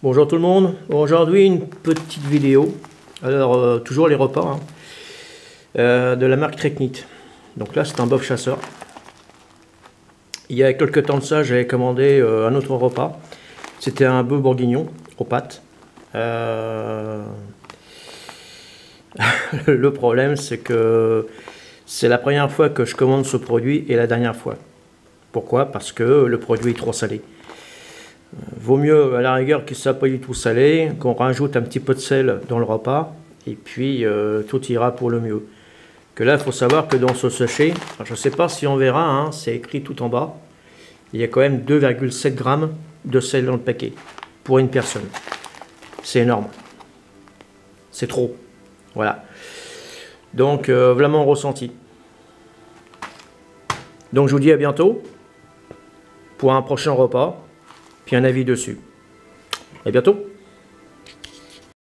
Bonjour tout le monde, aujourd'hui une petite vidéo, alors euh, toujours les repas hein. euh, de la marque Treknit. Donc là c'est un bœuf chasseur. Il y a quelques temps de ça j'avais commandé euh, un autre repas, c'était un bœuf bourguignon aux pâtes. le problème c'est que c'est la première fois que je commande ce produit et la dernière fois. Pourquoi? Parce que le produit est trop salé. Vaut mieux à la rigueur qu'il ne soit pas du tout salé, qu'on rajoute un petit peu de sel dans le repas, et puis euh, tout ira pour le mieux. Que là, il faut savoir que dans ce sachet, je ne sais pas si on verra, hein, c'est écrit tout en bas, il y a quand même 2,7 grammes de sel dans le paquet, pour une personne. C'est énorme. C'est trop. Voilà. Donc, euh, vraiment ressenti. Donc, je vous dis à bientôt pour un prochain repas puis un avis dessus. À bientôt